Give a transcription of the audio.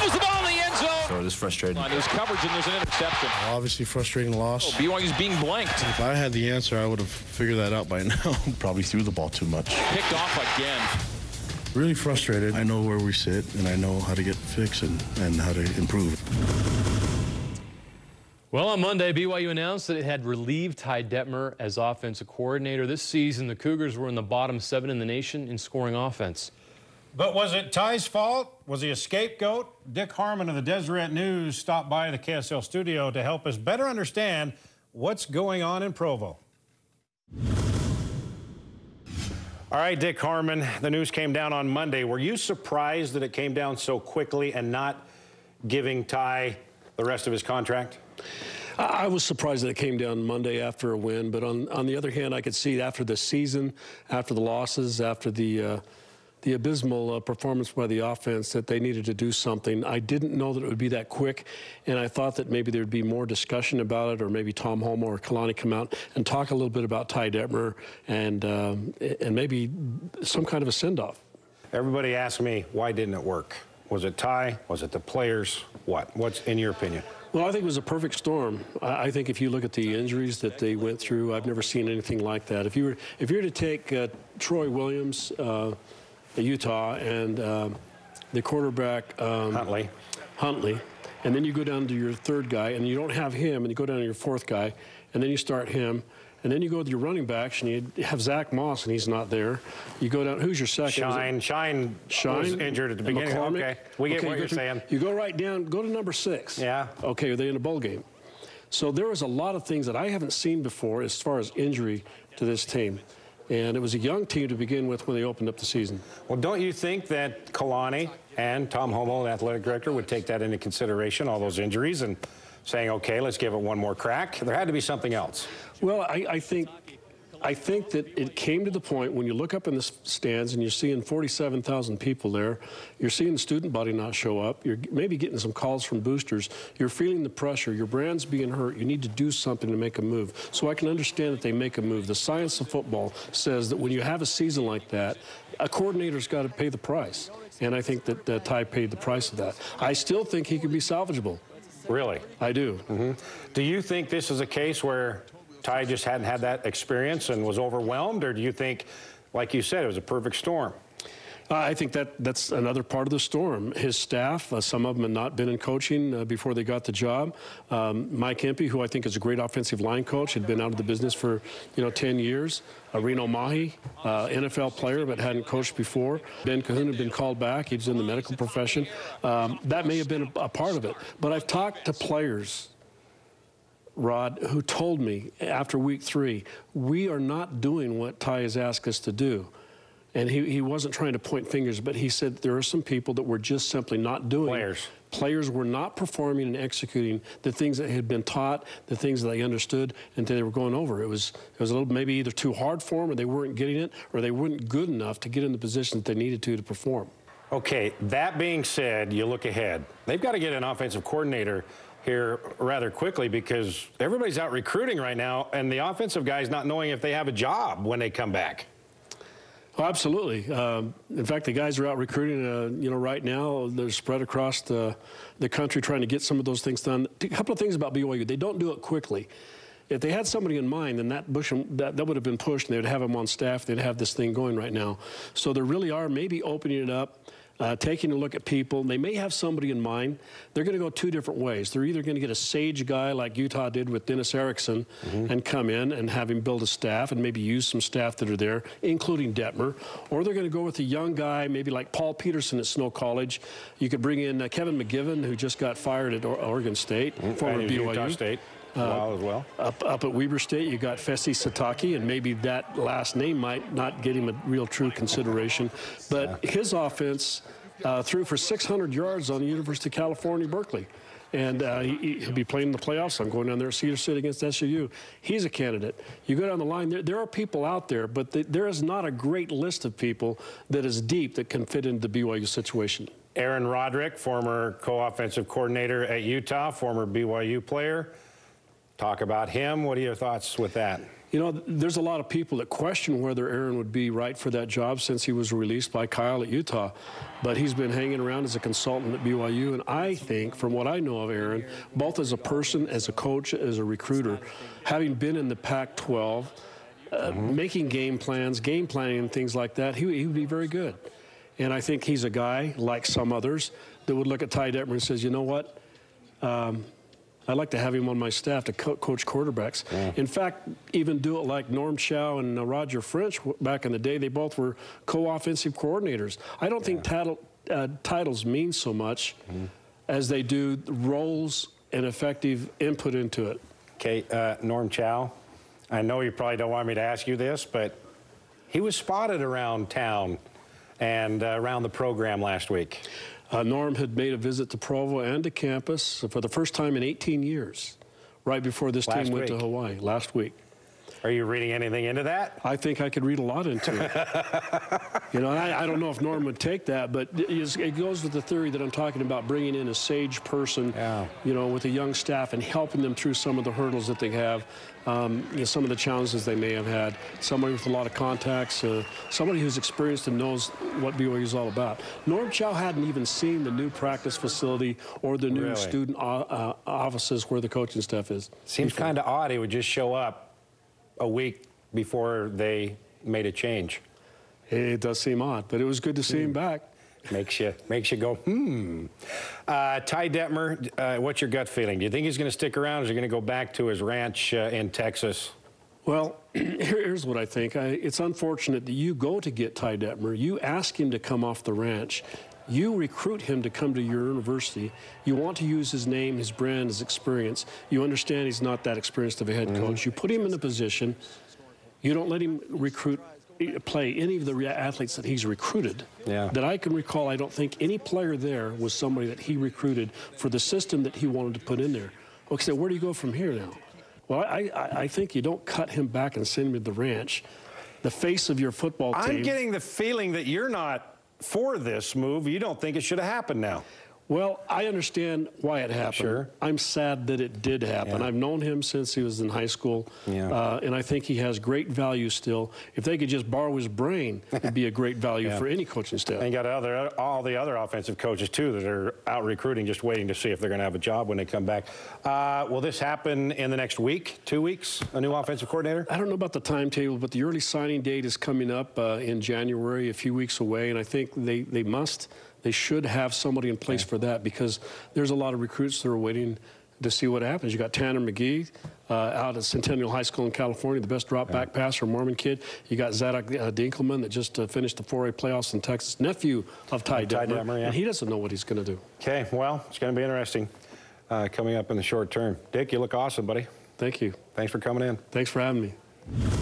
Fumbles the ball in the end zone. So it is frustrating. There's coverage and there's an interception. Obviously frustrating loss. Oh, BYU's being blanked. If I had the answer, I would have figured that out by now. Probably threw the ball too much. Picked off again. Really frustrated. I know where we sit, and I know how to get fixed and, and how to improve. Well, on Monday, BYU announced that it had relieved Ty Detmer as offensive coordinator. This season, the Cougars were in the bottom seven in the nation in scoring offense. But was it Ty's fault? Was he a scapegoat? Dick Harmon of the Deseret News stopped by the KSL studio to help us better understand what's going on in Provo. All right, Dick Harmon, the news came down on Monday. Were you surprised that it came down so quickly and not giving Ty the rest of his contract? I was surprised that it came down Monday after a win, but on, on the other hand, I could see after the season, after the losses, after the uh, the abysmal uh, performance by the offense that they needed to do something. I didn't know that it would be that quick, and I thought that maybe there would be more discussion about it, or maybe Tom Holmoe or Kalani come out and talk a little bit about Ty Detmer and um, and maybe some kind of a send-off. Everybody asked me why didn't it work? Was it Ty? Was it the players? What? What's in your opinion? Well, I think it was a perfect storm. I think if you look at the injuries that they went through, I've never seen anything like that. If you were if you were to take uh, Troy Williams. Uh, Utah, and um, the quarterback um, Huntley. Huntley, and then you go down to your third guy, and you don't have him, and you go down to your fourth guy, and then you start him. And then you go to your running backs, and you have Zach Moss, and he's not there. You go down. Who's your second? Shyne. Shyne. Shyne was injured at the beginning. McCormick. Okay, we get okay, what you you're through, saying. You go right down. Go to number six. Yeah. Okay. Are they in a bowl game? So there was a lot of things that I haven't seen before as far as injury to this team. And it was a young team to begin with when they opened up the season. Well, don't you think that Kalani and Tom Holmoe, the athletic director, would take that into consideration, all those injuries, and saying, okay, let's give it one more crack? There had to be something else. Well, I, I think I think that it came to the point when you look up in the stands and you're seeing 47,000 people there, you're seeing the student body not show up, you're maybe getting some calls from boosters, you're feeling the pressure, your brand's being hurt, you need to do something to make a move. So I can understand that they make a move. The science of football says that when you have a season like that, a coordinator's got to pay the price. And I think that uh, Ty paid the price of that. I still think he could be salvageable. Really? I do. Mm -hmm. Do you think this is a case where Ty just hadn't had that experience and was overwhelmed, or do you think, like you said, it was a perfect storm? Uh, I think that that's another part of the storm. His staff, uh, some of them had not been in coaching uh, before they got the job. Um, Mike Empey, who I think is a great offensive line coach, had been out of the business for you know 10 years. Uh, Reno Mahe, uh, NFL player but hadn't coached before. Ben Cahoon had been called back. He was in the medical profession. Um, that may have been a, a part of it. But I've talked to players Rod, who told me after week three, we are not doing what Ty has asked us to do. And he, he wasn't trying to point fingers, but he said there are some people that were just simply not doing Players. Players were not performing and executing the things that had been taught, the things that they understood, and they were going over. It was it was a little maybe either too hard for them, or they weren't getting it, or they weren't good enough to get in the position that they needed to to perform. Okay, that being said, you look ahead. They've got to get an offensive coordinator here rather quickly because everybody's out recruiting right now, and the offensive guys not knowing if they have a job when they come back. Oh, absolutely. Um, in fact, the guys are out recruiting. Uh, you know, right now they're spread across the the country trying to get some of those things done. A couple of things about BYU: they don't do it quickly. If they had somebody in mind, then that, Bush, that, that would have been pushed, and they would have them on staff. They'd have this thing going right now. So there really are maybe opening it up uh, taking a look at people. They may have somebody in mind. They're going to go two different ways. They're either going to get a sage guy like Utah did with Dennis Erickson mm-hmm. and come in and have him build a staff and maybe use some staff that are there, including Detmer, or they're going to go with a young guy, maybe like Paul Peterson at Snow College. You could bring in uh, Kevin McGiven, who just got fired at Oregon State, mm-hmm. former BYU. Utah State. Uh, as well. Up, up at Weber State, you got Fesi Sitake, and maybe that last name might not get him a real true consideration. But yeah. his offense uh, threw for 600 yards on the University of California, Berkeley. And uh, he, will be playing in the playoffs. I'm going down there at Cedar City against SUU. He's a candidate. You go down the line, there, there are people out there, but the, there is not a great list of people that is deep that can fit into the BYU situation. Aaron Roderick, former co-offensive coordinator at Utah, former BYU player. Talk about him. What are your thoughts with that? You know, there's a lot of people that question whether Aaron would be right for that job since he was released by Kyle at Utah. But he's been hanging around as a consultant at BYU. And I think, from what I know of Aaron, both as a person, as a coach, as a recruiter, having been in the Pac 12, uh, making game plans, game planning, and things like that, he, he would be very good. And I think he's a guy, like some others, that would look at Ty Detmer and says, you know what? Um, I'd like to have him on my staff to co- coach quarterbacks. In fact, even do it like Norm Chow and uh, Roger French w- back in the day. They both were co-offensive coordinators. I don't think title, uh, titles mean so much as they do roles and effective input into it. Okay, uh, Norm Chow. I know you probably don't want me to ask you this, but he was spotted around town and uh, around the program last week. Uh, Norm had made a visit to Provo and to campus for the first time in 18 years, right before this Last team went to. Hawaii last week. Are you reading anything into that? I think I could read a lot into it. you know, I, I don't know if Norm would take that, but it, is- it goes with the theory that I'm talking about bringing in a sage person, Yeah. you know, with a young staff and helping them through some of the hurdles that they have, um, you know, some of the challenges they may have had. Somebody with a lot of contacts, uh, somebody who's experienced and knows what BYU is all about. Norm Chow hadn't even seen the new practice facility or the new Really? student o- uh, offices where the coaching staff is. Seems kind of odd he would just show up a week before they made a change. It does seem odd, but it was good to see him back. Makes you makes you go hmm. Uh, Ty Detmer, uh, what's your gut feeling? Do you think he's going to stick around? Or is he going to go back to his ranch uh, in Texas? Well, here's what I think. I, it's unfortunate that you go to get Ty Detmer, you ask him to come off the ranch, you recruit him to come to your university. You want to use his name, his brand, his experience. You understand he's not that experienced of a head Mm-hmm. coach. You put him in a position. You don't let him recruit, play any of the re- athletes that he's recruited. Yeah. That I can recall, I don't think any player there was somebody that he recruited for the system that he wanted to put in there. Okay, so where do you go from here now? Well, I, I, I think you don't cut him back and send him to the ranch. The face of your football team. I'm getting the feeling that you're not for this move. You don't think it should have happened now. Well, I understand why it happened. Sure. I'm sad that it did happen. Yeah. I've known him since he was in high school, Yeah. uh, and I think he has great value still. If they could just borrow his brain, it'd be a great value Yeah. for any coaching staff. And you got other all the other offensive coaches too that are out recruiting, just waiting to see if they're going to have a job when they come back. Uh, will this happen in the next week, two weeks? A new offensive coordinator? I don't know about the timetable, but the early signing date is coming up uh, in January, a few weeks away, and I think they, they must, they should have somebody in place for that because there's a lot of recruits that are waiting to see what happens. You got Tanner McKee uh, out at Centennial High School in California, the best drop back passer, Mormon kid. You got Zadock uh, Dinkelmann that just uh, finished the 4A playoffs in Texas, nephew of Ty, Ty Detmer, Detmer, yeah. and he doesn't know what he's going to do. Okay, well, it's going to be interesting uh, coming up in the short term. Dick, you look awesome, buddy. Thank you. Thanks for coming in. Thanks for having me.